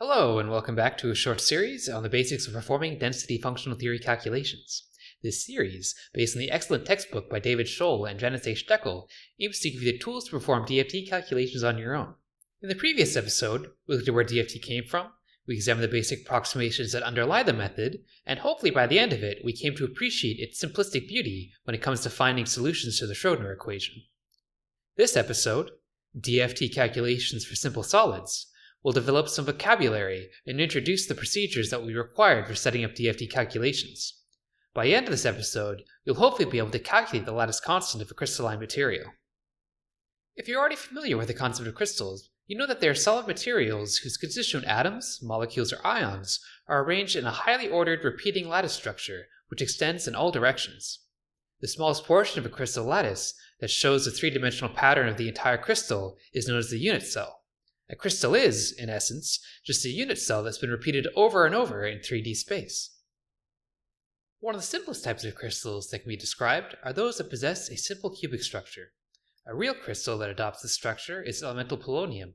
Hello, and welcome back to a short series on the basics of performing density functional theory calculations. This series, based on the excellent textbook by David Scholl and Janice A. Steckel, aims to give you the tools to perform DFT calculations on your own. In the previous episode, we looked at where DFT came from, we examined the basic approximations that underlie the method, and hopefully by the end of it, we came to appreciate its simplistic beauty when it comes to finding solutions to the Schrodinger equation. This episode, DFT calculations for simple solids, will develop some vocabulary and introduce the procedures that will be required for setting up DFT calculations. By the end of this episode, you'll hopefully be able to calculate the lattice constant of a crystalline material. If you're already familiar with the concept of crystals, you know that they are solid materials whose constituent atoms, molecules, or ions are arranged in a highly ordered repeating lattice structure which extends in all directions. The smallest portion of a crystal lattice that shows the three-dimensional pattern of the entire crystal is known as the unit cell. A crystal is, in essence, just a unit cell that's been repeated over and over in 3D space. One of the simplest types of crystals that can be described are those that possess a simple cubic structure. A real crystal that adopts this structure is elemental polonium.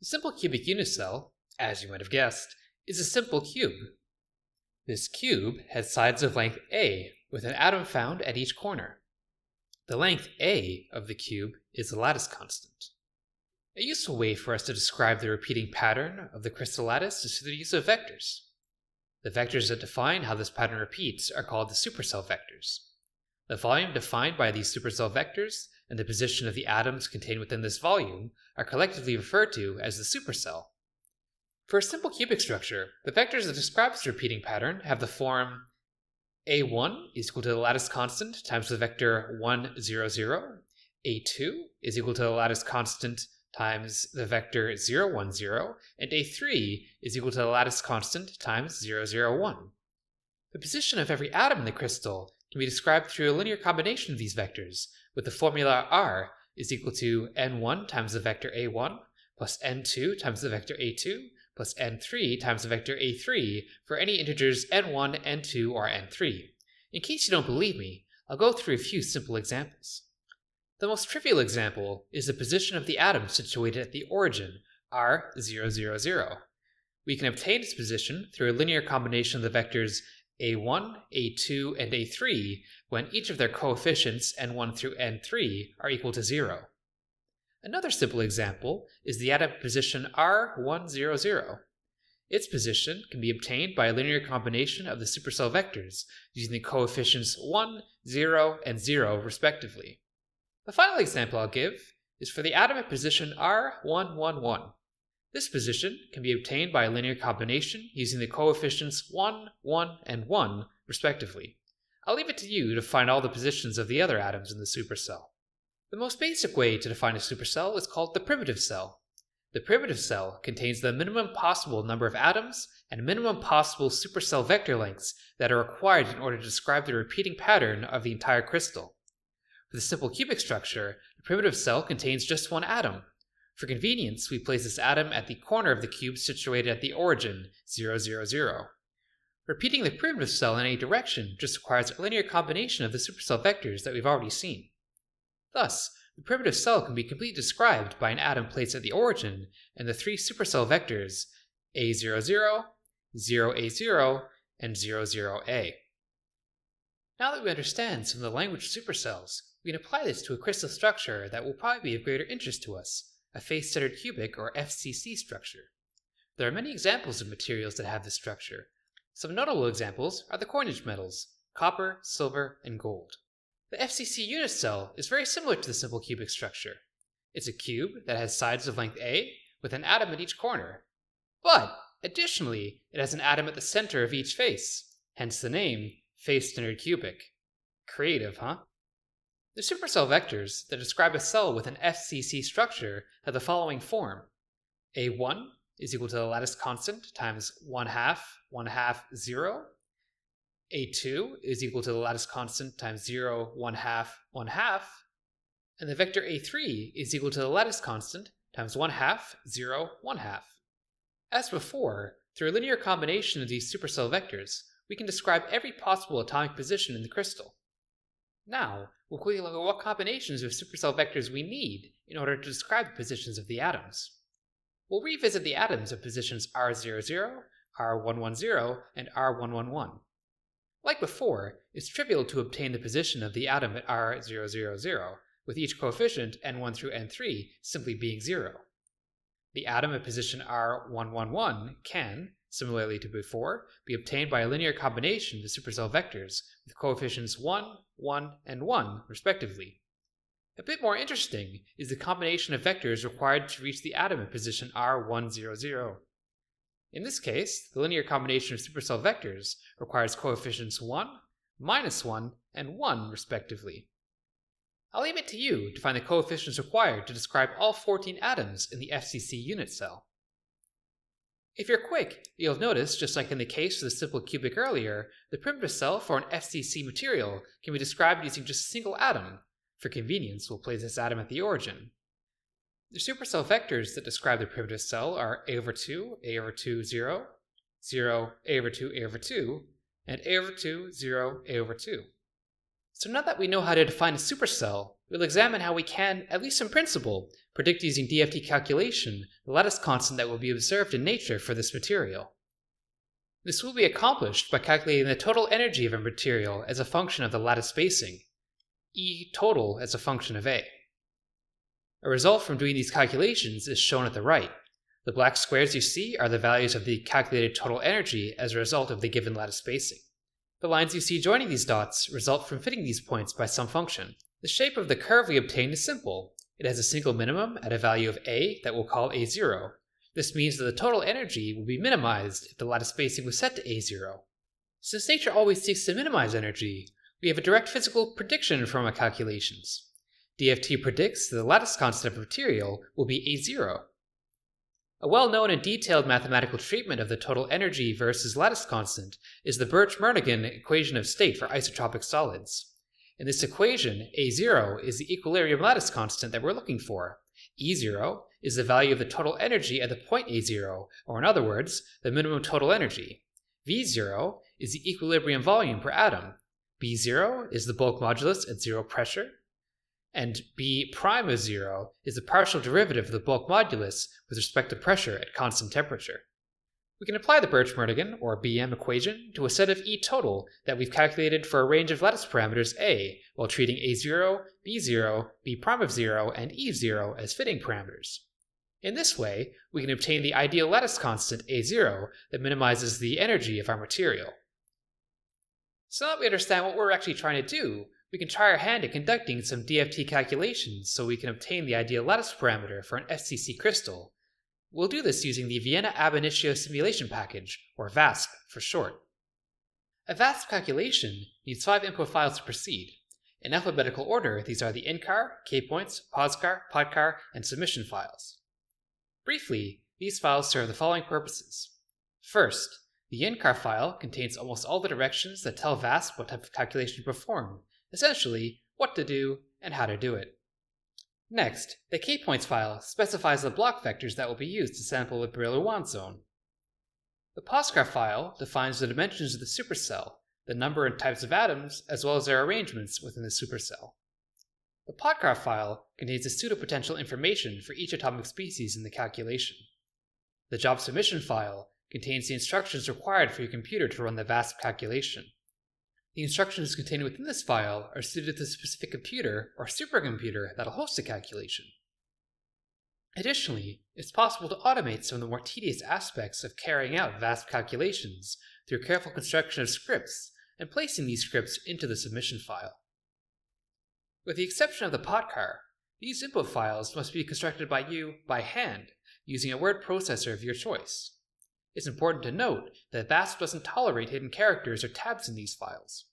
The simple cubic unit cell, as you might have guessed, is a simple cube. This cube has sides of length a, with an atom found at each corner. The length a of the cube is the lattice constant. A useful way for us to describe the repeating pattern of the crystal lattice is through the use of vectors. The vectors that define how this pattern repeats are called the supercell vectors. The volume defined by these supercell vectors and the position of the atoms contained within this volume are collectively referred to as the supercell. For a simple cubic structure, the vectors that describe this repeating pattern have the form a1 is equal to the lattice constant times the vector 1, 0, 0. a2 is equal to the lattice constant times the vector 0, 1, 0, and a3 is equal to the lattice constant times 0, 0, 1. The position of every atom in the crystal can be described through a linear combination of these vectors, with the formula r is equal to n1 times the vector a1 plus n2 times the vector a2 plus n3 times the vector a3 for any integers n1, n2, or n3. In case you don't believe me, I'll go through a few simple examples. The most trivial example is the position of the atom situated at the origin, r000. We can obtain its position through a linear combination of the vectors a1, a2, and a3 when each of their coefficients n1 through n3 are equal to 0. Another simple example is the atom position r100. Its position can be obtained by a linear combination of the supercell vectors using the coefficients 1, 0, and 0 respectively. The final example I'll give is for the atom at position R111. This position can be obtained by a linear combination using the coefficients 1, 1, and 1, respectively. I'll leave it to you to find all the positions of the other atoms in the supercell. The most basic way to define a supercell is called the primitive cell. The primitive cell contains the minimum possible number of atoms and minimum possible supercell vector lengths that are required in order to describe the repeating pattern of the entire crystal. For the simple cubic structure, the primitive cell contains just one atom. For convenience, we place this atom at the corner of the cube situated at the origin, 0, 0, 0. Repeating the primitive cell in any direction just requires a linear combination of the supercell vectors that we've already seen. Thus, the primitive cell can be completely described by an atom placed at the origin and the three supercell vectors A00, 0A0, and 00A. Now that we understand some of the language supercells, we can apply this to a crystal structure that will probably be of greater interest to us, a face-centered cubic or FCC structure. There are many examples of materials that have this structure. Some notable examples are the coinage metals, copper, silver, and gold. The FCC unit cell is very similar to the simple cubic structure. It's a cube that has sides of length A with an atom at each corner. But, additionally, it has an atom at the center of each face, hence the name face-centered cubic. Creative, huh? The supercell vectors that describe a cell with an FCC structure have the following form. A1 is equal to the lattice constant times 1 half, 1 half, 0. A2 is equal to the lattice constant times 0, 1 half, 1 half. And the vector A3 is equal to the lattice constant times 1 half, 0, 1 half. As before, through a linear combination of these supercell vectors, we can describe every possible atomic position in the crystal. Now, we'll quickly look at what combinations of supercell vectors we need in order to describe the positions of the atoms. we'll revisit the atoms of positions R00, R110, and R111. Like before, it's trivial to obtain the position of the atom at R000, with each coefficient n1 through n3 simply being 0. The atom at position R111 can, similarly to before, be obtained by a linear combination of the supercell vectors with coefficients 1, 1, and 1, respectively. A bit more interesting is the combination of vectors required to reach the atom at position R100. In this case, the linear combination of supercell vectors requires coefficients 1, minus 1, and 1 respectively. I'll leave it to you to find the coefficients required to describe all 14 atoms in the FCC unit cell. If you're quick, you'll notice, just like in the case of the simple cubic earlier, the primitive cell for an FCC material can be described using just a single atom. For convenience, we'll place this atom at the origin. The supercell vectors that describe the primitive cell are a over 2, a over 2, 0, 0, a over 2, a over 2, and a over 2, 0, a over 2. So now that we know how to define a supercell, we'll examine how we can, at least in principle, predict using DFT calculation the lattice constant that will be observed in nature for this material. This will be accomplished by calculating the total energy of a material as a function of the lattice spacing, E total as a function of A. A result from doing these calculations is shown at the right. The black squares you see are the values of the calculated total energy as a result of the given lattice spacing. The lines you see joining these dots result from fitting these points by some function. The shape of the curve we obtain is simple. It has a single minimum at a value of a that we'll call a0. This means that the total energy will be minimized if the lattice spacing was set to a0. Since nature always seeks to minimize energy, we have a direct physical prediction from our calculations. DFT predicts that the lattice constant of material will be A0. A well-known and detailed mathematical treatment of the total energy versus lattice constant is the Birch-Murnaghan equation of state for isotropic solids. In this equation, A0 is the equilibrium lattice constant that we're looking for. E0 is the value of the total energy at the point A0, or in other words, the minimum total energy. V0 is the equilibrium volume per atom. B0 is the bulk modulus at zero pressure and b prime of 0 is the partial derivative of the bulk modulus with respect to pressure at constant temperature. We can apply the Birch-Murnaghan, or BM equation, to a set of E total that we've calculated for a range of lattice parameters A, while treating A0, B0, B prime of 0, and E0 as fitting parameters. In this way, we can obtain the ideal lattice constant A0 that minimizes the energy of our material. So now that we understand what we're actually trying to do, we can try our hand at conducting some DFT calculations so we can obtain the ideal lattice parameter for an FCC crystal. We'll do this using the Vienna ab initio simulation package, or VASP for short. A VASP calculation needs five input files to proceed. In alphabetical order, these are the incar, kpoints, poscar, potcar, and submission files. Briefly, these files serve the following purposes. First, the incar file contains almost all the directions that tell VASP what type of calculation to perform, essentially what to do and how to do it. Next, the kpoints file specifies the Bloch vectors that will be used to sample the Brillouin zone. The POSCAR file defines the dimensions of the supercell, the number and types of atoms, as well as their arrangements within the supercell. The POTCAR file contains the pseudopotential information for each atomic species in the calculation. The job submission file contains the instructions required for your computer to run the VASP calculation. The instructions contained within this file are suited to the specific computer or supercomputer that'll host the calculation. Additionally, it's possible to automate some of the more tedious aspects of carrying out VASP calculations through careful construction of scripts and placing these scripts into the submission file. With the exception of the POTCAR, these input files must be constructed by you by hand using a word processor of your choice. It's important to note that VASP doesn't tolerate hidden characters or tabs in these files.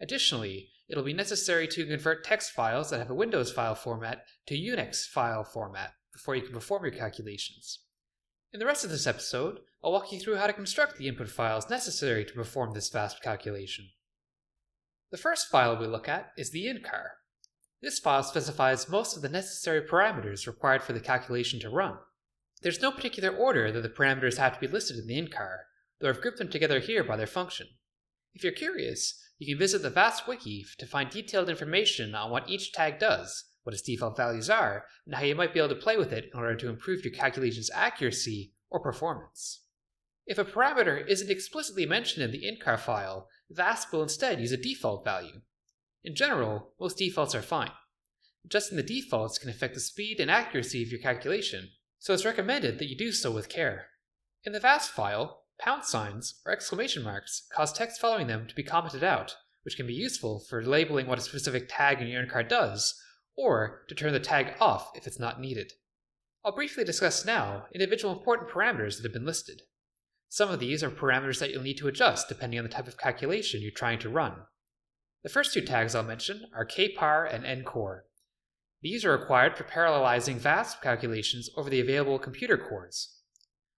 Additionally, it'll be necessary to convert text files that have a Windows file format to Unix file format before you can perform your calculations. In the rest of this episode, I'll walk you through how to construct the input files necessary to perform this VASP calculation. The first file we look at is the incar. This file specifies most of the necessary parameters required for the calculation to run. There's no particular order that the parameters have to be listed in the incar, though I've grouped them together here by their function. If you're curious, you can visit the VASP wiki to find detailed information on what each tag does, what its default values are, and how you might be able to play with it in order to improve your calculation's accuracy or performance. If a parameter isn't explicitly mentioned in the in-car file, VASP will instead use a default value. In general, most defaults are fine. Adjusting the defaults can affect the speed and accuracy of your calculation, so it's recommended that you do so with care. In the VASP file, pound signs or exclamation marks cause text following them to be commented out, which can be useful for labeling what a specific tag in your in-car does, or to turn the tag off if it's not needed. I'll briefly discuss now individual important parameters that have been listed. Some of these are parameters that you'll need to adjust depending on the type of calculation you're trying to run. The first two tags I'll mention are kpar and ncore. These are required for parallelizing VASP calculations over the available computer cores.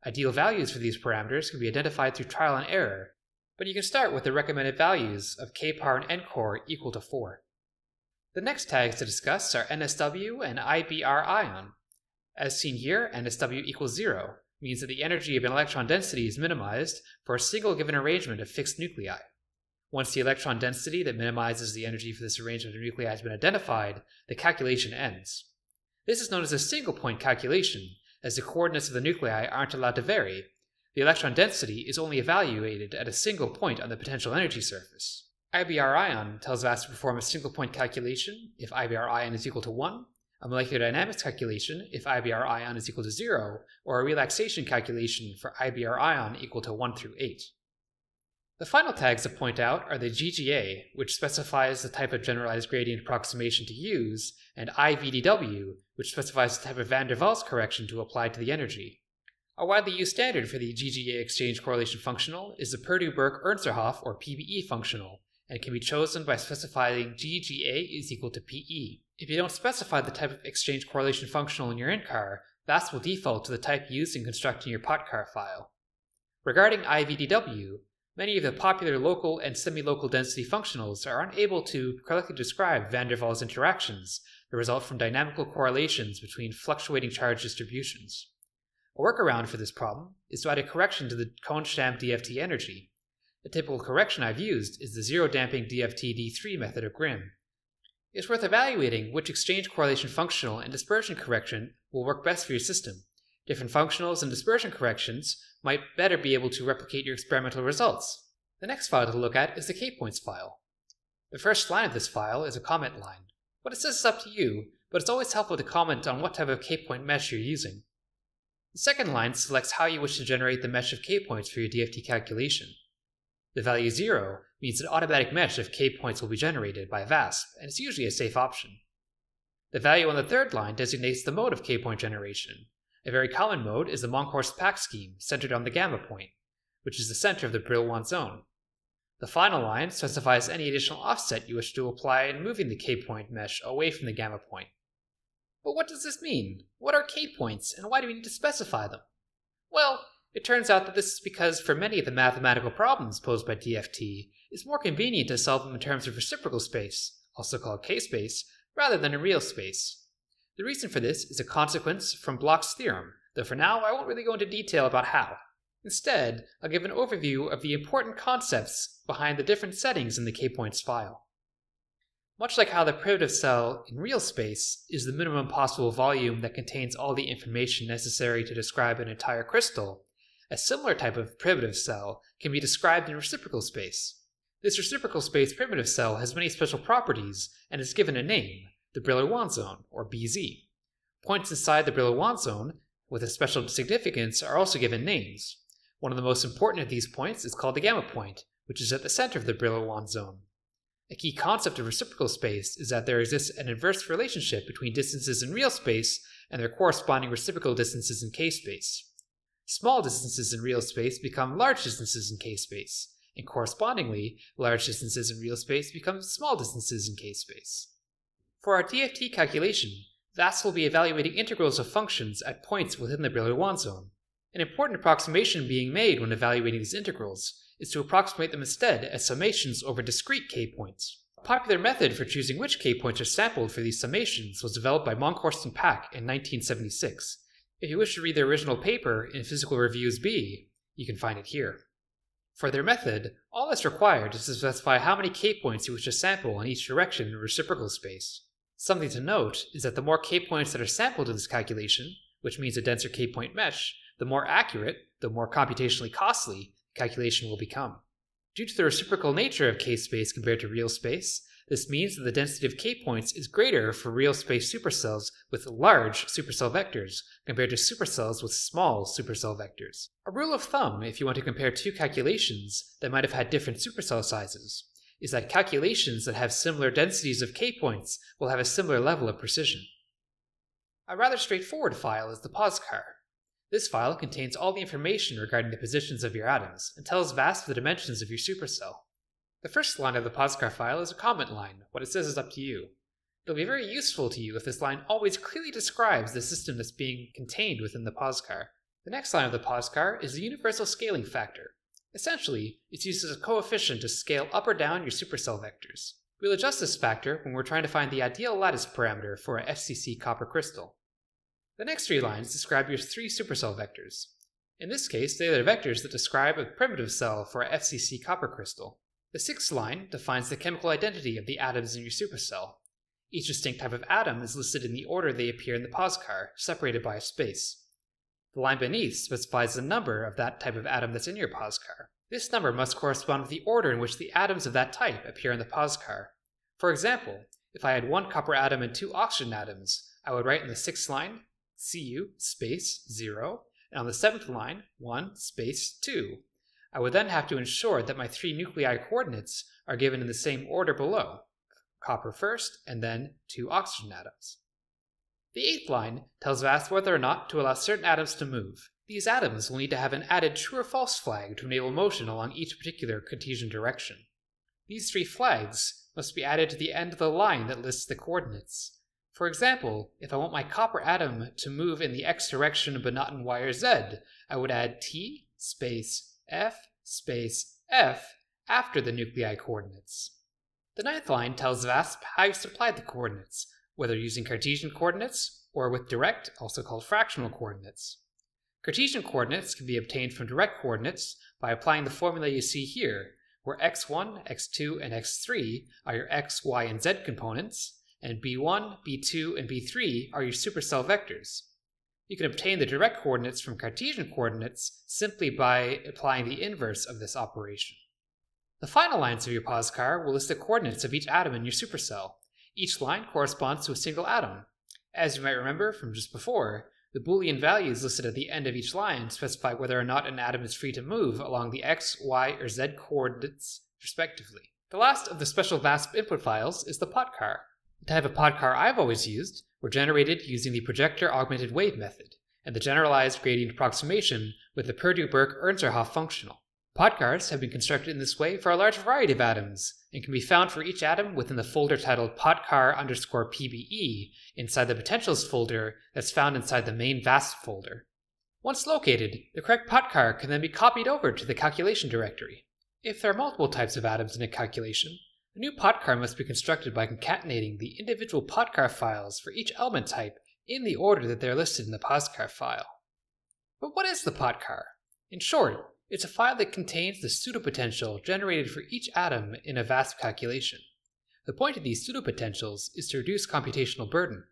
Ideal values for these parameters can be identified through trial and error, but you can start with the recommended values of kpar and ncore equal to 4. The next tags to discuss are NSW and IBRION. As seen here, NSW equals 0 means that the energy of an electron density is minimized for a single given arrangement of fixed nuclei. Once the electron density that minimizes the energy for this arrangement of nuclei has been identified, the calculation ends. This is known as a single point calculation, as the coordinates of the nuclei aren't allowed to vary. The electron density is only evaluated at a single point on the potential energy surface. IBRION tells VASP to perform a single point calculation if IBRION is equal to 1, a molecular dynamics calculation if IBRION is equal to 0, or a relaxation calculation for IBRION equal to 1 through 8. The final tags to point out are the GGA, which specifies the type of generalized gradient approximation to use, and IVDW, which specifies the type of van der Waals correction to apply to the energy. A widely used standard for the GGA exchange correlation functional is the Perdew-Burke-Ernzerhof or PBE functional, and can be chosen by specifying GGA is equal to PE. If you don't specify the type of exchange correlation functional in your in-car, VASP will default to the type used in constructing your potcar file. Regarding IVDW, Many of the popular local and semi-local density functionals are unable to correctly describe van der Waals interactions that result from dynamical correlations between fluctuating charge distributions. A workaround for this problem is to add a correction to the Kohn-Sham DFT energy. The typical correction I've used is the zero damping DFT D3 method of Grimme. It's worth evaluating which exchange correlation functional and dispersion correction will work best for your system. Different functionals and dispersion corrections might better be able to replicate your experimental results. The next file to look at is the k-points file. The first line of this file is a comment line. What it says is up to you, but it's always helpful to comment on what type of k-point mesh you're using. The second line selects how you wish to generate the mesh of k-points for your DFT calculation. The value 0 means an automatic mesh of k-points will be generated by VASP, and it's usually a safe option. The value on the third line designates the mode of k-point generation, a very common mode is the Monkhorst pack scheme, centered on the gamma point, which is the center of the Brillouin zone. The final line specifies any additional offset you wish to apply in moving the k-point mesh away from the gamma point. But what does this mean? What are k-points, and why do we need to specify them? Well, it turns out that this is because for many of the mathematical problems posed by DFT, it's more convenient to solve them in terms of reciprocal space, also called k-space, rather than in real space. The reason for this is a consequence from Bloch's theorem, though for now I won't really go into detail about how. Instead, I'll give an overview of the important concepts behind the different settings in the k-points file. Much like how the primitive cell in real space is the minimum possible volume that contains all the information necessary to describe an entire crystal, a similar type of primitive cell can be described in reciprocal space. This reciprocal space primitive cell has many special properties and is given a name, the Brillouin zone, or BZ. Points inside the Brillouin zone with a special significance are also given names. One of the most important of these points is called the gamma point, which is at the center of the Brillouin zone. A key concept of reciprocal space is that there exists an inverse relationship between distances in real space and their corresponding reciprocal distances in k-space. Small distances in real space become large distances in k-space, and correspondingly, large distances in real space become small distances in k-space. For our DFT calculation, VASP will be evaluating integrals of functions at points within the Brillouin zone. An important approximation being made when evaluating these integrals is to approximate them instead as summations over discrete k-points. A popular method for choosing which k-points are sampled for these summations was developed by Monkhorst and Pack in 1976. If you wish to read their original paper in Physical Reviews B, you can find it here. For their method, all that's required is to specify how many k-points you wish to sample in each direction in reciprocal space. Something to note is that the more k-points that are sampled in this calculation, which means a denser k-point mesh, the more accurate, the more computationally costly, the calculation will become. Due to the reciprocal nature of k-space compared to real space, this means that the density of k-points is greater for real space supercells with large supercell vectors compared to supercells with small supercell vectors. A rule of thumb, if you want to compare two calculations that might have had different supercell sizes, is that calculations that have similar densities of k-points will have a similar level of precision. A rather straightforward file is the POSCAR. This file contains all the information regarding the positions of your atoms and tells VASP the dimensions of your supercell. The first line of the POSCAR file is a comment line. What it says is up to you. It'll be very useful to you if this line always clearly describes the system that's being contained within the POSCAR. The next line of the POSCAR is the universal scaling factor. Essentially, it's used as a coefficient to scale up or down your supercell vectors. We'll adjust this factor when we're trying to find the ideal lattice parameter for a FCC copper crystal. The next three lines describe your three supercell vectors. In this case, they are the vectors that describe a primitive cell for a FCC copper crystal. The sixth line defines the chemical identity of the atoms in your supercell. Each distinct type of atom is listed in the order they appear in the POSCAR, separated by a space. The line beneath specifies the number of that type of atom that's in your POSCAR. This number must correspond with the order in which the atoms of that type appear in the POSCAR. For example, if I had one copper atom and two oxygen atoms, I would write in the sixth line Cu space 0, and on the seventh line 1 space 2. I would then have to ensure that my three nuclei coordinates are given in the same order below, copper first, and then two oxygen atoms. The eighth line tells VASP whether or not to allow certain atoms to move. These atoms will need to have an added true or false flag to enable motion along each particular Cartesian direction. These three flags must be added to the end of the line that lists the coordinates. For example, if I want my copper atom to move in the x direction but not in y or z, I would add t space f space f after the nuclei coordinates. The ninth line tells VASP how you supply the coordinates, whether using Cartesian coordinates or with direct, also called fractional coordinates. Cartesian coordinates can be obtained from direct coordinates by applying the formula you see here, where x1, x2, and x3 are your x, y, and z components, and b1, b2, and b3 are your supercell vectors. You can obtain the direct coordinates from Cartesian coordinates simply by applying the inverse of this operation. The final lines of your POSCAR will list the coordinates of each atom in your supercell, each line corresponds to a single atom. As you might remember from just before, the Boolean values listed at the end of each line specify whether or not an atom is free to move along the x, y, or z coordinates, respectively. The last of the special VASP input files is the POTCAR. The type of POTCAR I've always used were generated using the projector augmented wave method and the generalized gradient approximation with the Perdew-Burke-Ernzerhof functional. POTCARs have been constructed in this way for a large variety of atoms, and can be found for each atom within the folder titled POTCAR underscore PBE inside the potentials folder that's found inside the main VASP folder. Once located, the correct POTCAR can then be copied over to the calculation directory. If there are multiple types of atoms in a calculation, a new POTCAR must be constructed by concatenating the individual POTCAR files for each element type in the order that they're listed in the POTCAR file. But what is the POTCAR? In short, it's a file that contains the pseudopotential generated for each atom in a VASP calculation. The point of these pseudopotentials is to reduce computational burden.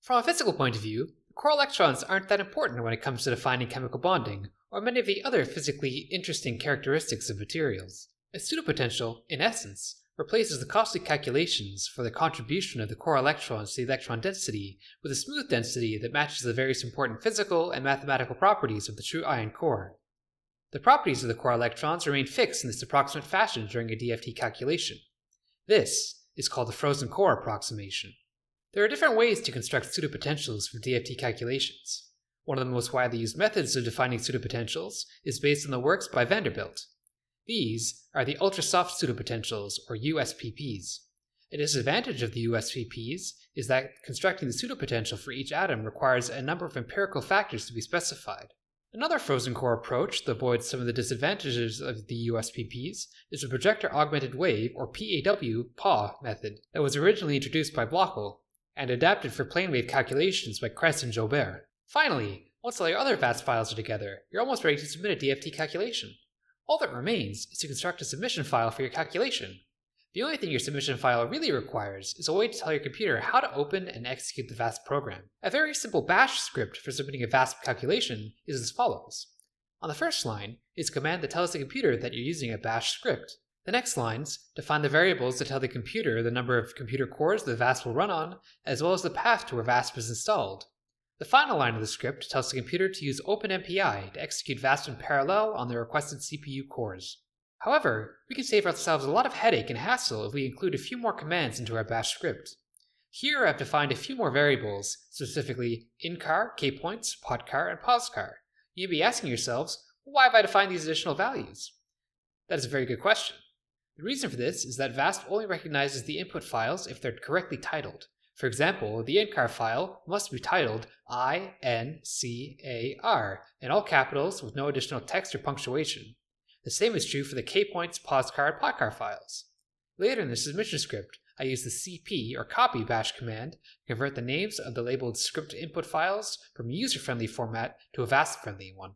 From a physical point of view, core electrons aren't that important when it comes to defining chemical bonding, or many of the other physically interesting characteristics of materials. A pseudopotential, in essence, replaces the costly calculations for the contribution of the core electrons to the electron density with a smooth density that matches the various important physical and mathematical properties of the true ion core. The properties of the core electrons remain fixed in this approximate fashion during a DFT calculation. This is called the frozen core approximation. There are different ways to construct pseudopotentials for DFT calculations. One of the most widely used methods of defining pseudopotentials is based on the works by Vanderbilt. These are the ultrasoft pseudopotentials, or USPPs. A disadvantage of the USPPs is that constructing the pseudopotential for each atom requires a number of empirical factors to be specified. Another frozen core approach that avoids some of the disadvantages of the USPPs is the projector augmented wave, or PAW, PAW method that was originally introduced by Blöchl and adapted for plane wave calculations by Kresse and Joubert. Finally, once all your other VASP files are together, you're almost ready to submit a DFT calculation. All that remains is to construct a submission file for your calculation. The only thing your submission file really requires is a way to tell your computer how to open and execute the VASP program. A very simple bash script for submitting a VASP calculation is as follows. On the first line is a command that tells the computer that you're using a bash script. The next lines define the variables that tell the computer the number of computer cores the VASP will run on, as well as the path to where VASP is installed. The final line of the script tells the computer to use OpenMPI to execute VASP in parallel on the requested CPU cores. However, we can save ourselves a lot of headache and hassle if we include a few more commands into our bash script. Here I've defined a few more variables, specifically incar, kpoints, potcar, and poscar. You'd be asking yourselves, why have I defined these additional values? That is a very good question. The reason for this is that VASP only recognizes the input files if they're correctly titled. For example, the incar file must be titled INCAR in all capitals with no additional text or punctuation. The same is true for the kpoints, poscar, and potcar files. Later in the submission script, I use the cp or copy bash command to convert the names of the labeled script input files from user-friendly format to a VASP-friendly one.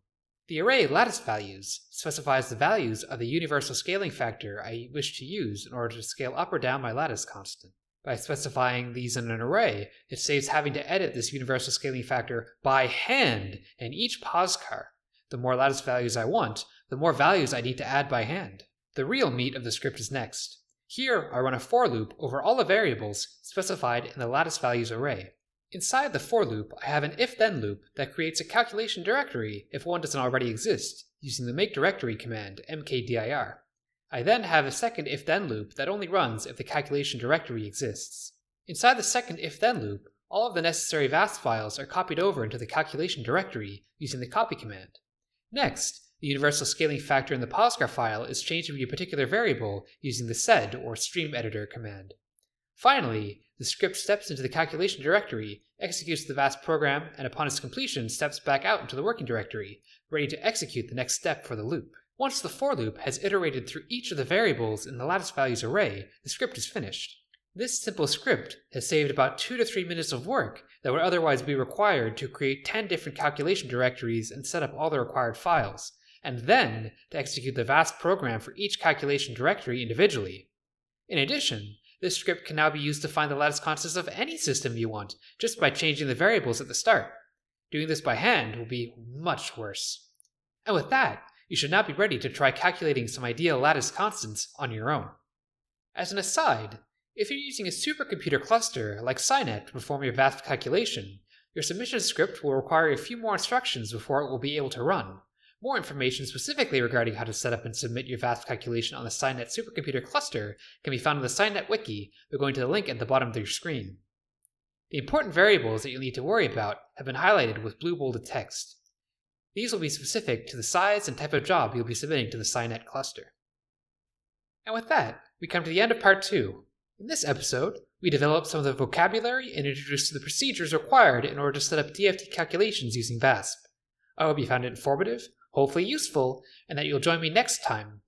The array lattice values specifies the values of the universal scaling factor I wish to use in order to scale up or down my lattice constant. By specifying these in an array, it saves having to edit this universal scaling factor by hand in each poscar. The more lattice values I want, the more values I need to add by hand. The real meat of the script is next. Here, I run a for loop over all the variables specified in the lattice values array. Inside the for loop, I have an if-then loop that creates a calculation directory if one doesn't already exist, using the make directory command mkdir. I then have a second if-then loop that only runs if the calculation directory exists. Inside the second if-then loop, all of the necessary VASP files are copied over into the calculation directory using the copy command. Next, the universal scaling factor in the poscar file is changed to be a particular variable using the sed or stream editor command. Finally, the script steps into the calculation directory, executes the VASP program, and upon its completion steps back out into the working directory, ready to execute the next step for the loop. Once the for loop has iterated through each of the variables in the lattice values array, the script is finished. This simple script has saved about 2 to 3 minutes of work that would otherwise be required to create 10 different calculation directories and set up all the required files, and then to execute the VASP program for each calculation directory individually. In addition, this script can now be used to find the lattice constants of any system you want, just by changing the variables at the start. Doing this by hand will be much worse. And with that, you should now be ready to try calculating some ideal lattice constants on your own. As an aside, if you're using a supercomputer cluster like SciNet to perform your VASP calculation, your submission script will require a few more instructions before it will be able to run, more information specifically regarding how to set up and submit your VASP calculation on the SciNet supercomputer cluster can be found in the SciNet wiki by going to the link at the bottom of your screen. The important variables that you'll need to worry about have been highlighted with blue bolded text. These will be specific to the size and type of job you'll be submitting to the SciNet cluster. And with that, we come to the end of part 2. In this episode, we developed some of the vocabulary and introduced the procedures required in order to set up DFT calculations using VASP. I hope you found it informative hopefully useful, and that you'll join me next time